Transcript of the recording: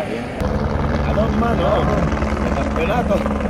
A dos manos. El campeonato.